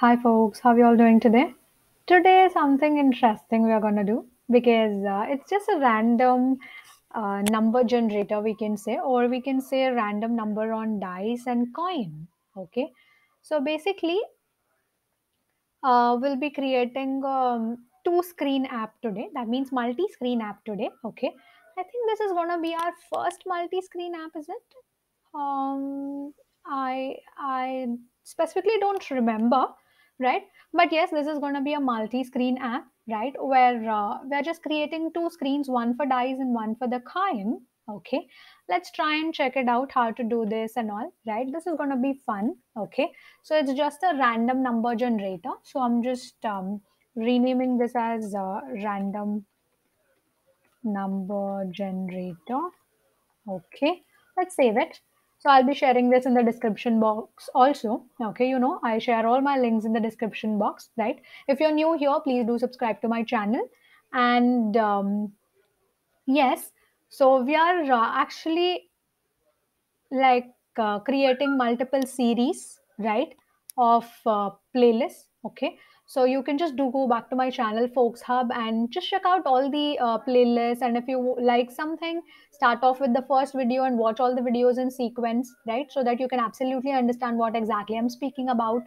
Hi folks, how are you all doing today? Today something interesting we are gonna do because uh, it's just a random uh, number generator we can say or we can say a random number on dice and coin. Okay, so basically uh, we'll be creating um, two screen app today. That means multi-screen app today. Okay, I think this is gonna be our first multi-screen app, is it? Um, I I specifically don't remember, right? But yes, this is going to be a multi-screen app, right? Where uh, we're just creating two screens, one for dice and one for the coin. Okay, let's try and check it out how to do this and all, right? This is going to be fun. Okay, so it's just a random number generator. So I'm just um, renaming this as uh, random number generator. Okay, let's save it. So I'll be sharing this in the description box also. Okay, you know, I share all my links in the description box, right? If you're new here, please do subscribe to my channel. And um, yes, so we are uh, actually like uh, creating multiple series, right, of uh, playlists. Okay, so you can just do go back to my channel, Folx Hub, and just check out all the uh, playlists. And if you like something, start off with the first video and watch all the videos in sequence, right, so that you can absolutely understand what exactly I'm speaking about.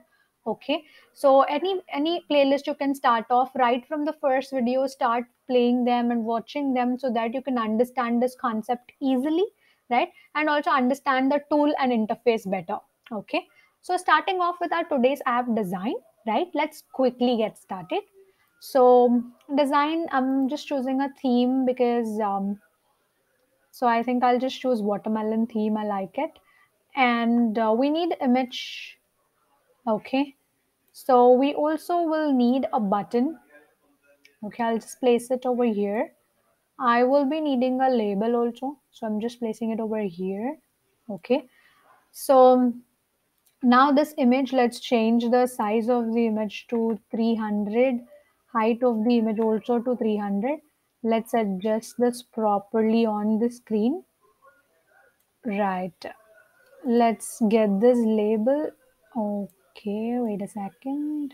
Okay, so any any playlist you can start off right from the first video, start playing them and watching them so that you can understand this concept easily right and also understand the tool and interface better okay so starting off with our today's app design right? Let's quickly get started. So design i'm just choosing a theme because um, so i think i'll just choose watermelon theme. I like it. And uh, we need image. Okay. So we also will need a button. Okay i'll just place it over here. I will be needing a label also. So I'm just placing it over here. Okay. So now this image, let's change the size of the image to 300, height of the image also to 300. Let's adjust this properly on the screen. Right. Let's get this label. Okay, wait a second.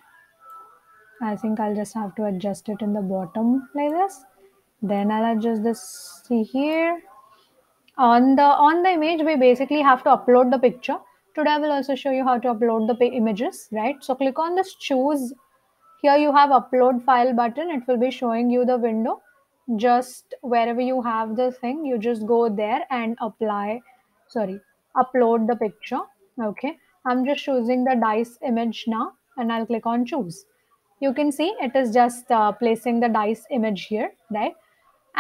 I think I'll just have to adjust it in the bottom like this then I'll adjust this see here on the on the image we basically have to upload the picture today I will also show you how to upload the images right? So click on this choose. Here you have upload file button. It will be showing you the window. Just wherever you have the thing you just go there and apply sorry upload the picture. Okay. I'm just choosing the dice image now and I'll click on choose. You can see it is just uh, placing the dice image here right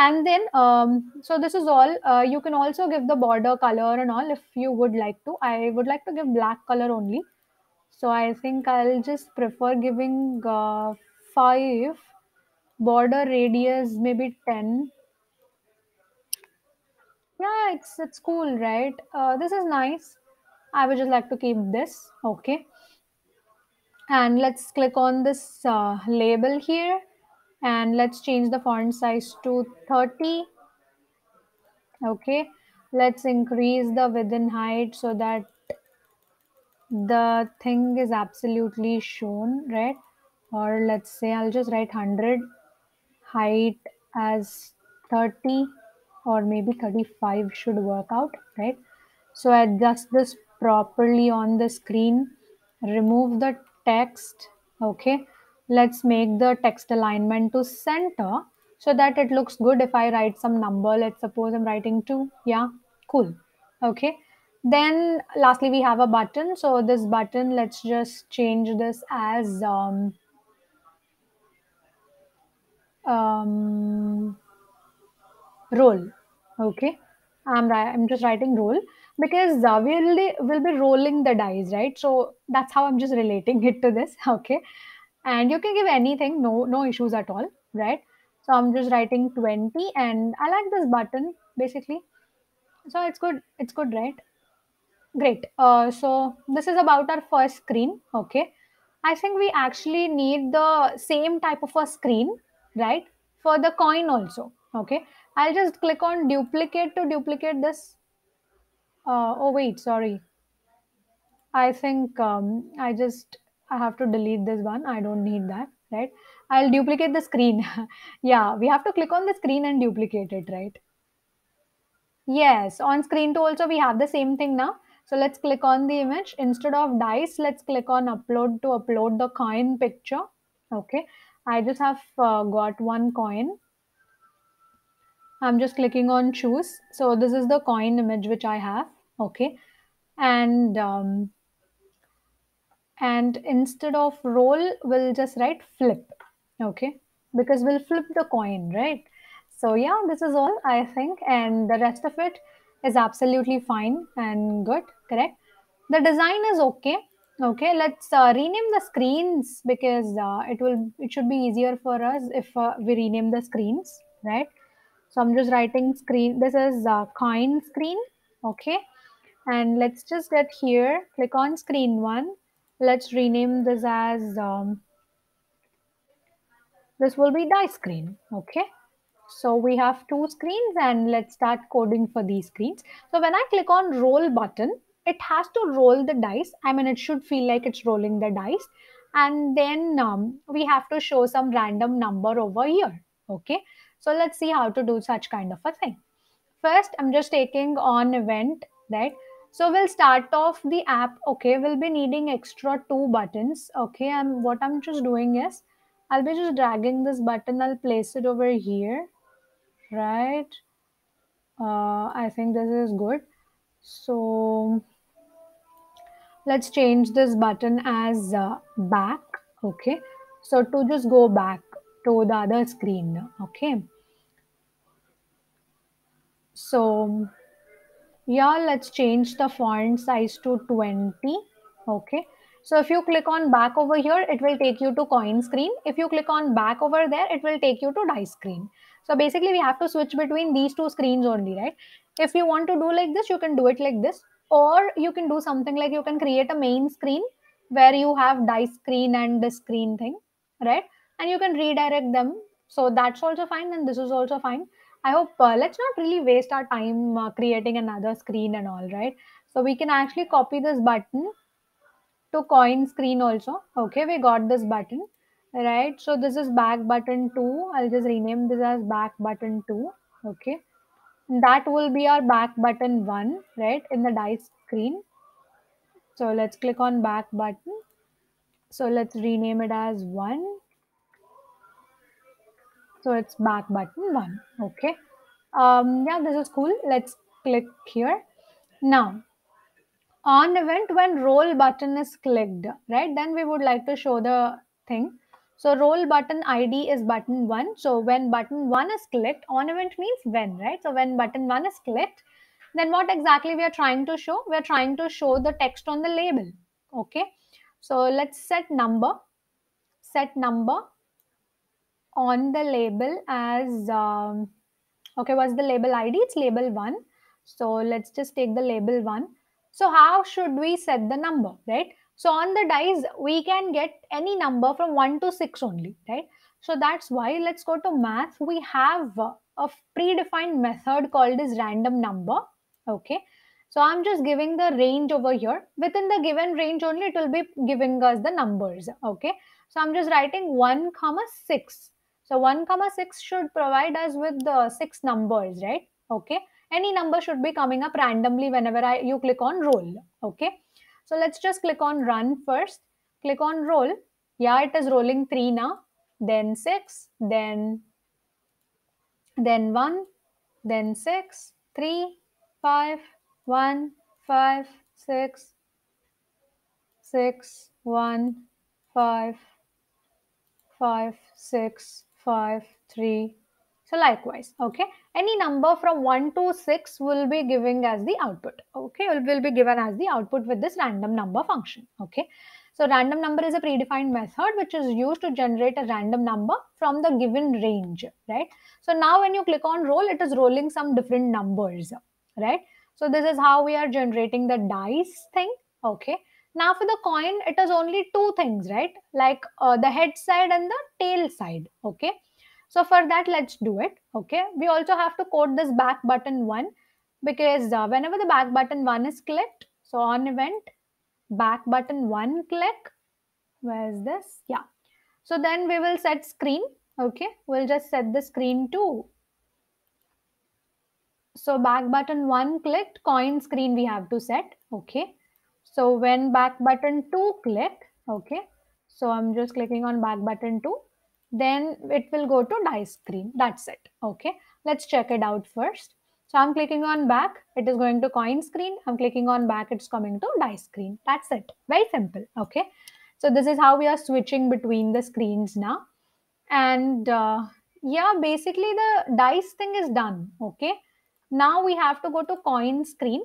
and then um, so this is all uh, you can also give the border color and all if you would like to. I would like to give black color only. So i think i'll just prefer giving uh, 5 border radius maybe 10 yeah it's it's cool right? Uh, this is nice. I would just like to keep this. Okay. And let's click on this uh, label here and let's change the font size to 30 okay let's increase the width and height so that the thing is absolutely shown right? Or let's say i'll just write 100 height as 30 or maybe 35 should work out right? So adjust this properly on the screen. Remove the text okay let's make the text alignment to center so that it looks good if I write some number. Let's suppose I'm writing 2. Yeah, cool. Okay. Then lastly, we have a button. So this button, let's just change this as um, um, roll. Okay. I'm, I'm just writing roll because uh, we'll, we'll be rolling the dice, right? So that's how I'm just relating it to this. Okay. And you can give anything, no, no issues at all, right? So I'm just writing 20 and I like this button basically. So it's good. It's good, right? Great. Uh, so this is about our first screen. Okay. I think we actually need the same type of a screen, right? For the coin also. Okay. I'll just click on duplicate to duplicate this. Uh, oh, wait, sorry. I think um, I just I have to delete this one. I don't need that, right? I'll duplicate the screen. yeah, we have to click on the screen and duplicate it, right? Yes, on screen two also we have the same thing now. So let's click on the image. Instead of dice, let's click on upload to upload the coin picture. Okay, I just have uh, got one coin. I'm just clicking on choose. So this is the coin image which I have. Okay, and um, and instead of roll we'll just write flip okay? Because we'll flip the coin right? So yeah this is all i think. And the rest of it is absolutely fine and good correct? The design is okay okay? Let's uh, rename the screens because uh, it will it should be easier for us if uh, we rename the screens right? So i'm just writing screen this is uh, coin screen okay? And let's just get here click on screen one let's rename this as um, this will be die screen okay? So we have two screens and let's start coding for these screens. So when i click on roll button it has to roll the dice. I mean it should feel like it's rolling the dice. And then um, we have to show some random number over here okay? So let's see how to do such kind of a thing. First i'm just taking on event right so we'll start off the app okay? We'll be needing extra two buttons okay? And what i'm just doing is i'll be just dragging this button. I'll place it over here right? Uh, i think this is good. So let's change this button as uh, back okay? So to just go back to the other screen okay? So yeah let's change the font size to 20 okay? So if you click on back over here it will take you to coin screen. If you click on back over there it will take you to dice screen. So basically we have to switch between these two screens only right? If you want to do like this you can do it like this. Or you can do something like you can create a main screen where you have dice screen and the screen thing right? And you can redirect them. So that's also fine and this is also fine I hope uh, let's not really waste our time uh, creating another screen and all, right? So we can actually copy this button to coin screen also. Okay, we got this button, right? So this is back button 2. I'll just rename this as back button 2. Okay. That will be our back button 1, right? In the dice screen. So let's click on back button. So let's rename it as 1 so it's back button one. Okay. Um yeah this is cool. Let's click here. Now on event when roll button is clicked right? Then we would like to show the thing. So roll button id is button one. So when button one is clicked on event means when right? So when button one is clicked then what exactly we are trying to show? We are trying to show the text on the label. Okay. So let's set number. Set number on the label as um, okay what's the label id it's label 1 so let's just take the label 1 so how should we set the number right? So on the dice we can get any number from 1 to 6 only right? So that's why let's go to math. We have a predefined method called as random number okay? So i'm just giving the range over here. Within the given range only it will be giving us the numbers okay? So i'm just writing 1 comma 6 so 1 comma 6 should provide us with the six numbers, right? Okay. Any number should be coming up randomly whenever I, you click on roll. Okay. So let's just click on run first. Click on roll. Yeah, it is rolling 3 now. Then 6. Then, then 1. Then 6. 3. 5. 1. 5. 6. 6. 1. 5. 5. 6 5, 3. So likewise, okay, any number from 1 to 6 will be giving as the output, okay, will, will be given as the output with this random number function, okay. So random number is a predefined method which is used to generate a random number from the given range, right. So now when you click on roll, it is rolling some different numbers, right. So this is how we are generating the dice thing, okay. Now for the coin, it is only two things, right? Like uh, the head side and the tail side, okay? So for that, let's do it, okay? We also have to code this back button one because uh, whenever the back button one is clicked, so on event, back button one click, where is this yeah so then we will set screen okay we'll just set the screen to so back button 1 clicked coin screen we have to set okay so when back button 2 click okay so i'm just clicking on back button 2 then it will go to dice screen. That's it okay. Let's check it out first. So i'm clicking on back it is going to coin screen. I'm clicking on back it's coming to dice screen. That's it very simple okay. So this is how we are switching between the screens now. And uh, yeah basically the dice thing is done okay. Now we have to go to coin screen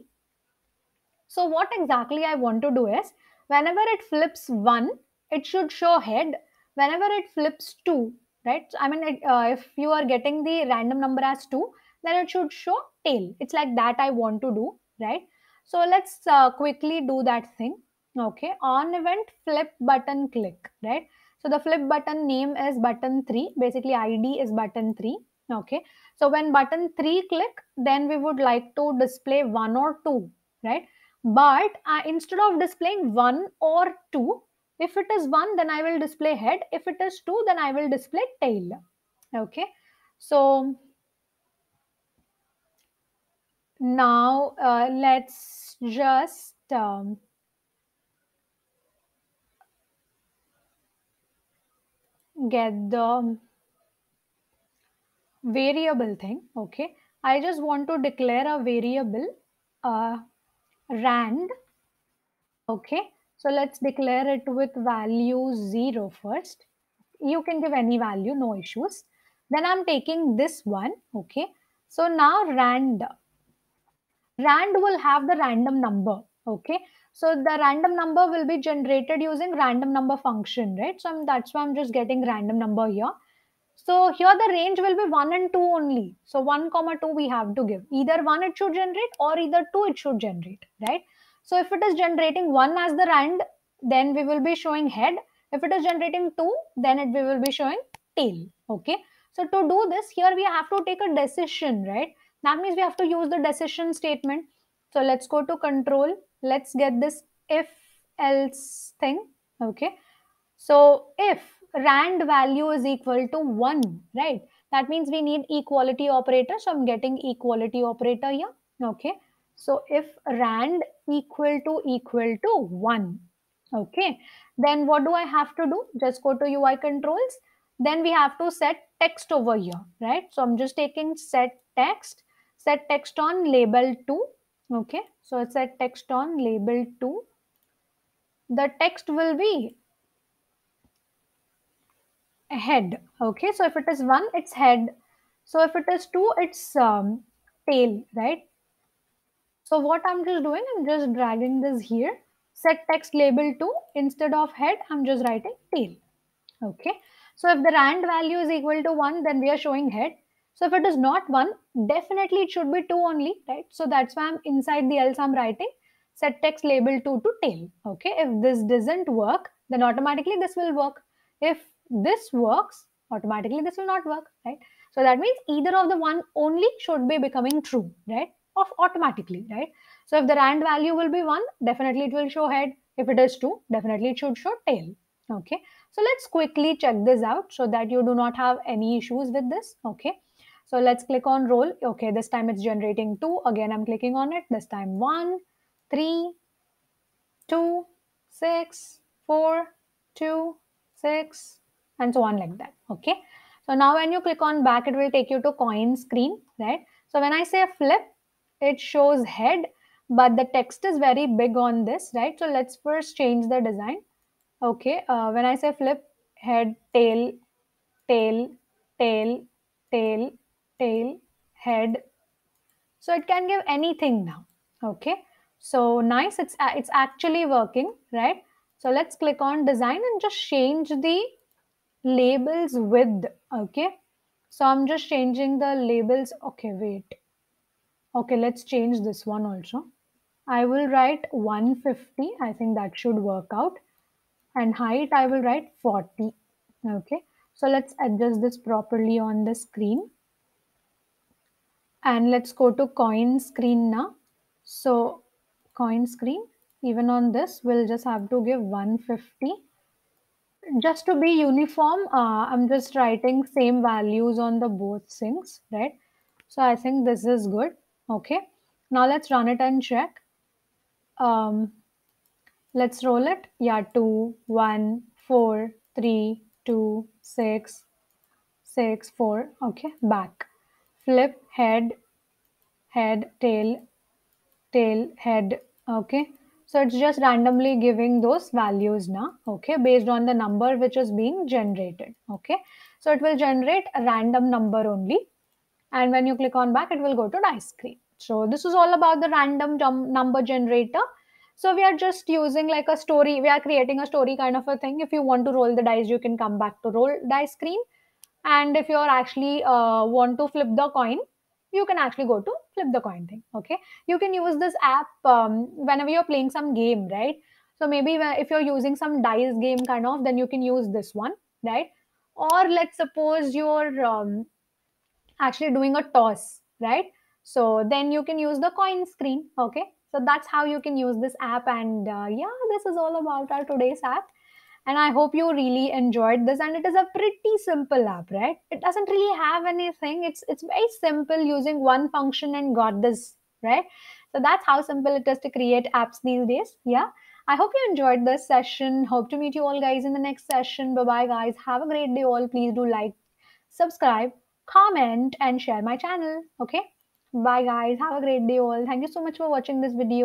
so what exactly I want to do is whenever it flips 1, it should show head. Whenever it flips 2, right? I mean, it, uh, if you are getting the random number as 2, then it should show tail. It's like that I want to do, right? So let's uh, quickly do that thing. Okay, on event flip button click, right? So the flip button name is button 3. Basically ID is button 3. Okay, so when button 3 click, then we would like to display 1 or 2, right? But uh, instead of displaying 1 or 2 if it is 1 then i will display head. If it is 2 then i will display tail. Okay? So now uh, let's just um, get the variable thing. Okay? I just want to declare a variable uh, rand. Okay so let's declare it with value 0 first. You can give any value no issues. Then i'm taking this one okay? So now rand. Rand will have the random number okay? So the random number will be generated using random number function right? So I'm, that's why i'm just getting random number here so here the range will be 1 and 2 only. So 1 comma 2 we have to give. Either 1 it should generate or either 2 it should generate, right? So if it is generating 1 as the rand, then we will be showing head. If it is generating 2, then it, we will be showing tail, okay? So to do this, here we have to take a decision, right? That means we have to use the decision statement. So let's go to control. Let's get this if else thing, okay? So if rand value is equal to 1, right? That means we need equality operator. So I'm getting equality operator here. Okay. So if rand equal to equal to 1, okay, then what do I have to do? Just go to UI controls. Then we have to set text over here, right? So I'm just taking set text, set text on label 2. Okay. So it's set text on label 2. The text will be head okay? So if it is 1 it's head. So if it is 2 it's um, tail right? So what i'm just doing i'm just dragging this here. Set text label to instead of head i'm just writing tail okay? So if the rand value is equal to 1 then we are showing head. So if it is not 1 definitely it should be 2 only right? So that's why i'm inside the else i'm writing. Set text label 2 to tail okay? If this doesn't work then automatically this will work. If this works, automatically this will not work, right? So that means either of the one only should be becoming true, right? Of automatically, right? So if the rand value will be one, definitely it will show head. If it is two, definitely it should show tail. Okay. So let's quickly check this out so that you do not have any issues with this. Okay. So let's click on roll. Okay, this time it's generating two. Again, I'm clicking on it. This time one, three, two, six, four, two, six, and so on like that okay? So now when you click on back it will take you to coin screen right? So when i say flip it shows head but the text is very big on this right? So let's first change the design okay? Uh, when i say flip head tail tail tail tail tail head. So it can give anything now okay? So nice it's it's actually working right? So let's click on design and just change the labels with okay? So i'm just changing the labels. Okay wait. Okay let's change this one also. I will write 150 i think that should work out. And height i will write 40 okay so let's adjust this properly on the screen. And let's go to coin screen now. So coin screen even on this we'll just have to give 150 just to be uniform, uh, I'm just writing same values on the both things, right? So I think this is good. Okay. Now let's run it and check. Um, let's roll it. Yeah, 2, 1, 4, 3, 2, 6, 6, 4. Okay, back. Flip, head, head, tail, tail, head. Okay. So it's just randomly giving those values now, okay, based on the number which is being generated, okay. So it will generate a random number only. And when you click on back, it will go to dice screen. So this is all about the random number generator. So we are just using like a story. We are creating a story kind of a thing. If you want to roll the dice, you can come back to roll dice screen. And if you're actually uh, want to flip the coin, you can actually go to flip the coin thing okay? You can use this app um, whenever you're playing some game right? So maybe if you're using some dice game kind of then you can use this one right? Or let's suppose you're um, actually doing a toss right? So then you can use the coin screen okay? So that's how you can use this app and uh, yeah this is all about our today's app and i hope you really enjoyed this. And it is a pretty simple app right? It doesn't really have anything. It's it's very simple using one function and got this right? So that's how simple it is to create apps these days. Yeah. I hope you enjoyed this session. Hope to meet you all guys in the next session. Bye bye guys. Have a great day all. Please do like subscribe comment and share my channel. Okay? Bye guys. Have a great day all. Thank you so much for watching this video